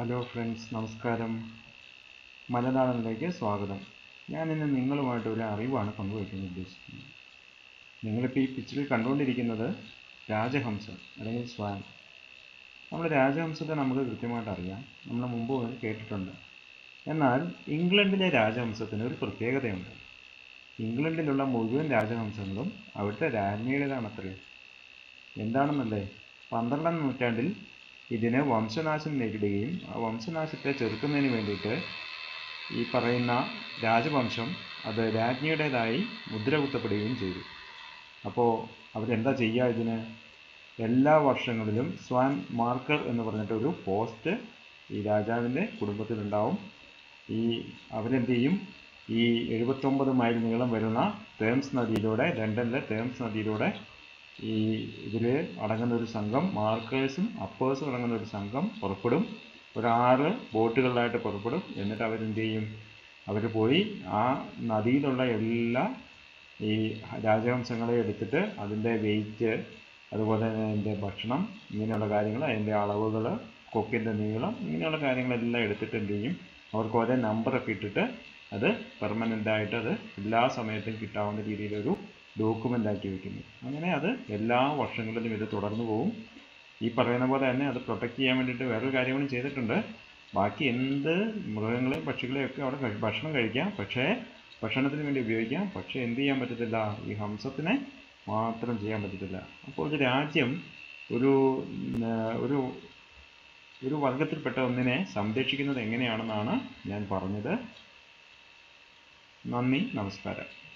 Hello friends നമസ്കാരം. മലനാടനിലേക്ക് സ്വാഗതം. ഞാൻ ഇന്ന് നിങ്ങളുമായിട്ട് ഒരു അറിവാണ് പങ്കുവയ്ക്കാൻ ഉദ്ദേശിക്കുന്നത്. നിങ്ങളിപ്പോൾ ഈ പിക്ചറിൽ കണ്ടുകൊണ്ടിരിക്കുന്നത് രാജഹംസം അല്ലെങ്കിൽ സ്വാൻ. നമ്മൾ രാജഹംസത്തെ നമുക്ക് കൃത്യമായിട്ട് അറിയാം. നമ്മൾ മുമ്പ് കേട്ടിട്ടുണ്ട്. എന്നാൽ ഇംഗ്ലണ്ടിലെ രാജഹംസത്തിന് ഒരു പ്രത്യേകതയുണ്ട്. ഇംഗ്ലണ്ടിലുള്ള മുഴുവൻ രാജഹംസങ്ങളും അവിടുത്തെ രാജ്ഞിയുടേതാണത്രേ എന്താണെന്നല്ലേ? പന്ത്രണ്ടാം നൂറ്റാണ്ടിൽ ഇതിന് വംശനാശം നേരിടുകയും ആ വംശനാശത്തെ ചെറുക്കുന്നതിന് വേണ്ടിയിട്ട് ഈ പറയുന്ന രാജവംശം അത് രാജ്ഞിയുടേതായി മുദ്ര കുത്തപ്പെടുകയും ചെയ്തു. അപ്പോൾ അവരെന്താ ചെയ്യുക ഇതിന്? എല്ലാ വർഷങ്ങളിലും സ്വാൻ മാർക്കർ എന്ന് പറഞ്ഞിട്ടൊരു പോസ്റ്റ് ഈ രാജാവിന്റെ കുടുംബത്തിലുണ്ടാവും. ഈ അവരെന്ത് ചെയ്യും? ഈ എഴുപത്തൊമ്പത് മൈൽ നീളം വരുന്ന തേംസ് നദിയിലൂടെ ലണ്ടനിലെ തേംസ് നദിയിലൂടെ ഈ ഇതിൽ അടങ്ങുന്ന ഒരു സംഘം മാർക്കേഴ്സും അപ്പേഴ്സും അടങ്ങുന്ന ഒരു സംഘം പുറപ്പെടും. ഒരു ആറ് ബോട്ടുകളിലായിട്ട് പുറപ്പെടും. എന്നിട്ട് അവരെന്ത് ചെയ്യും? അവർ പോയി ആ നദിയിലുള്ള എല്ലാ ഈ രാജവംശങ്ങളെ എടുത്തിട്ട് അതിന്റെ വെയിറ്റ് അതുപോലെ തന്നെ അതിന്റെ ഭക്ഷണം ഇങ്ങനെയുള്ള കാര്യങ്ങൾ അതിന്റെ അളവുകൾ കൊക്കിന്റെ നീളം ഇങ്ങനെയുള്ള കാര്യങ്ങളെല്ലാം എടുത്തിട്ട് എന്ത് ചെയ്യും? അവർക്ക് ഒരേ നമ്പറൊക്കെ ഇട്ടിട്ട് അത് പെർമനന്റ് ആയിട്ട് അത് എല്ലാ സമയത്തും കിട്ടാവുന്ന രീതിയിലൊരു ഡോക്യുമെന്റ് ആക്കി വെക്കുന്നു. അങ്ങനെ അത് എല്ലാ വർഷങ്ങളിലും ഇത് തുടർന്നു പോകും ഈ പറയുന്ന പോലെ തന്നെ അത് പ്രൊട്ടക്റ്റ് ചെയ്യാൻ വേണ്ടിയിട്ട് വേറൊരു കാര്യങ്ങളും ചെയ്തിട്ടുണ്ട്. ബാക്കി എന്ത് മൃഗങ്ങളെയും പക്ഷികളെയും ഒക്കെ അവിടെ ഭക്ഷണം കഴിക്കാം. പക്ഷേ ഭക്ഷണത്തിന് വേണ്ടി ഉപയോഗിക്കാം. പക്ഷേ എന്ത് ചെയ്യാൻ പറ്റത്തില്ല? ഈ ഹംസത്തിനെ മാത്രം ചെയ്യാൻ പറ്റത്തില്ല. അപ്പോൾ ഒരു രാജ്യം ഒരു ഒരു ഒരു വർഗത്തിൽപ്പെട്ട ഒന്നിനെ സംരക്ഷിക്കുന്നത് എങ്ങനെയാണെന്നാണ് ഞാൻ പറഞ്ഞത്. നന്ദി നമസ്കാരം.